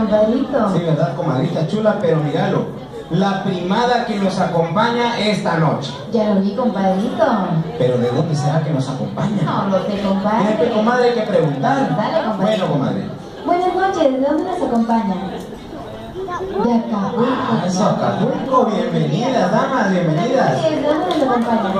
compadrito. Sí, ¿verdad, comadrita chula? Pero míralo, la primada que nos acompaña esta noche. Ya lo vi, compadrito. Pero ¿de dónde será que nos acompaña? No lo sé, compadre. Fíjate, comadre, hay que preguntar. Dale, compadre. Bueno, comadre. Buenas noches, ¿de dónde nos acompaña? De Acapulco. Ah, Eso, Acapulco, bienvenidas, damas, bienvenidas. ¿De dónde nos acompaña?